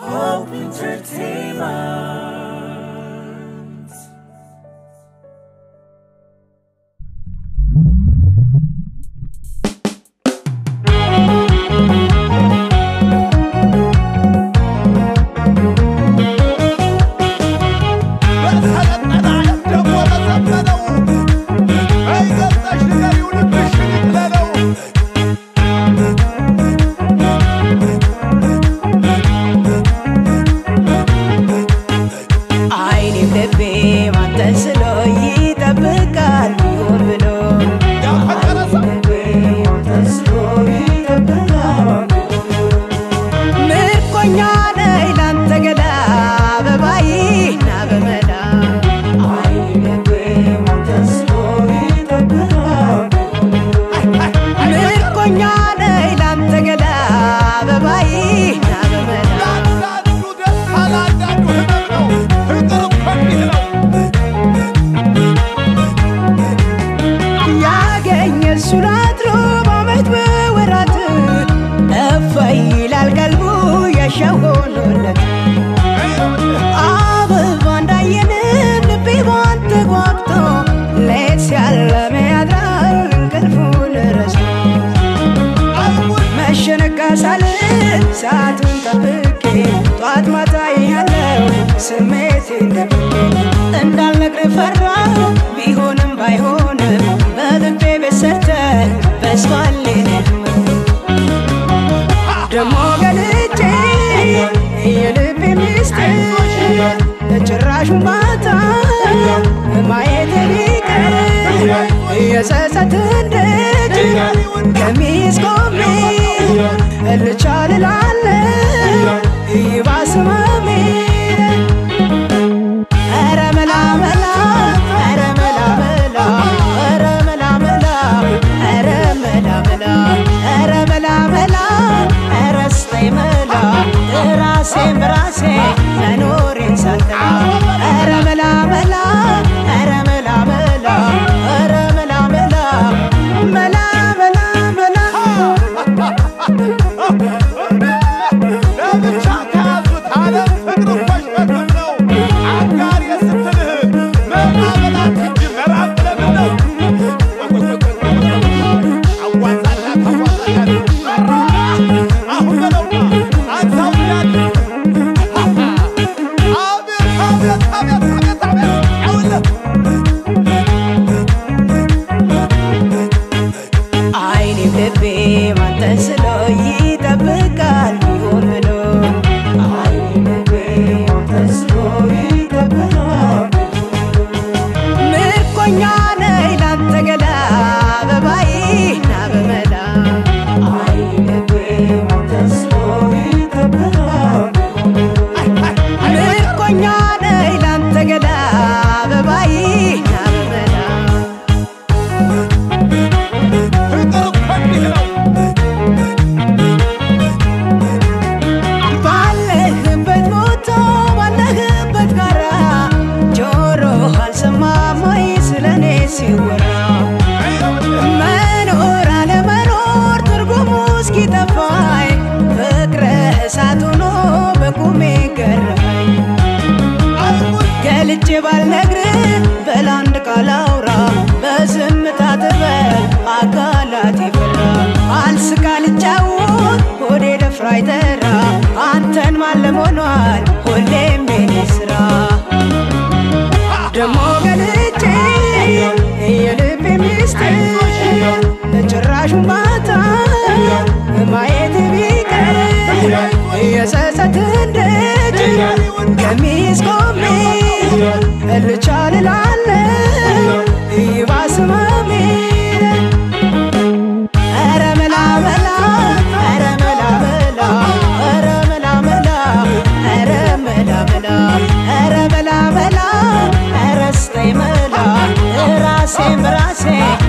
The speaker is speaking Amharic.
Hope Entertainment. ሰዓቱን ጠብቄ ጧት ማታ ያለው ስሜቴን ደብቄ እንዳልነግር ፈራሁ ቢሆንም ባይሆንም በልቤ ቤት ሰርተህ በዝቷል ደሞ ገልጬ የልቤ ሚስጥር ጭራሹን ባታ ማየት ቢቀር የጸጸት ደጅ ከሚስቆሜ ልቻ Sempre ህልም ሆኗል ሁሌም የኔ ስራ። ደሞ ገልጬ የልቤ ሚስጥር ጭራሹን embrace.